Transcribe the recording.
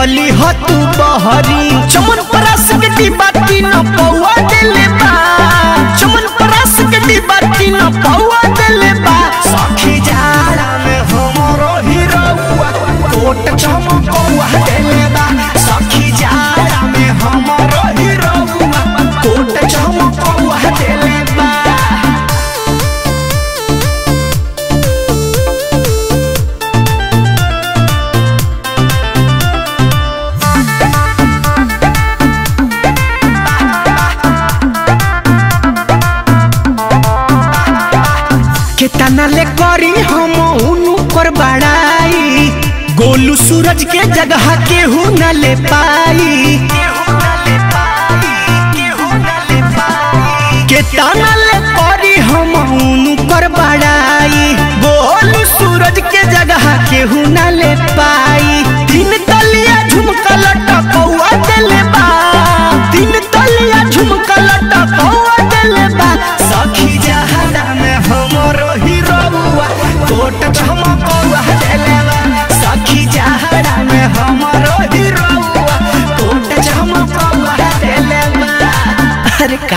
के हतु बहरी। चमन परस के बाकी न पौआ ले करी हम उनु कर बड़ाई। गोलू सूरज के जगह केहू न ले पाई। केतना ले करी हम उनु कर बड़ाई। गोलू सूरज के जगह केहू न